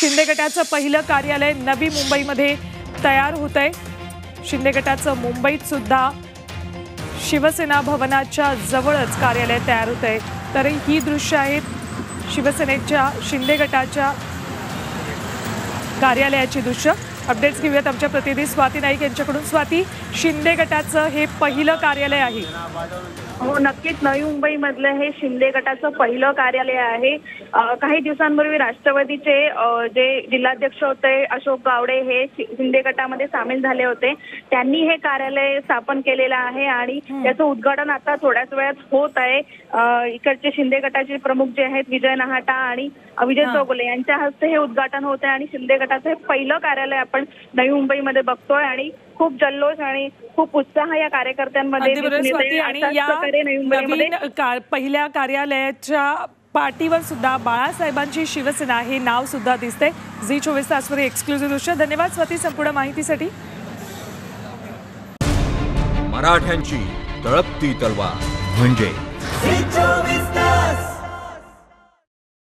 शिंदे गटाचं पहिलं कार्यालय नवी मुंबईमध्ये तयार होत आहे शिंदे गटाचं मुंबईत सुद्धा शिवसेना भवनाच्या जवळच कार्यालय तयार होत आहे तर ही दृश्य आहेत शिवसेनेच्या शिंदे गटाच्या कार्यालयाची दृश्य. अपडेट्स घेऊयात आमच्या प्रतिनिधी स्वाती नाईक यांच्याकडून. स्वाती शिंदे गटाचं हे पहिलं कार्यालय आहे. हो नक्कीच. नवी मुंबईमधलं हे शिंदे गटाचं पहिलं कार्यालय आहे. काही दिवसांपूर्वी राष्ट्रवादीचे जे जिल्हाध्यक्ष होते अशोक गावडे हे शिंदे गटामध्ये सामील झाले होते. त्यांनी हे कार्यालय स्थापन केलेलं आहे आणि त्याचं उद्घाटन आता थोड्याच वेळात होत आहे. इकडचे शिंदे गटाचे प्रमुख जे आहेत विजय नहाटा आणि विजय. चौगुले यांच्या हस्ते हे उद्घाटन होत आहे आणि शिंदे गटाचं हे पहिलं कार्यालय आपण नवी मुंबईमध्ये बघतोय आणि खूप जल्लोष आणि खूप उत्साह या कार्यकर्त्यांमध्ये आणि या पहिल्या कार्यालयाच्या पाठीवर सुद्धा बाळासाहेबांची शिवसेना हे नाव सुद्धा दिसते. झी चोवीस तासवर एक्सक्लुझिव्ह दृश्य धन्यवाद स्वाती संपूर्ण माहितीसाठी. मराठ्यांची तळपती तलवार. म्हणजे? चोवीस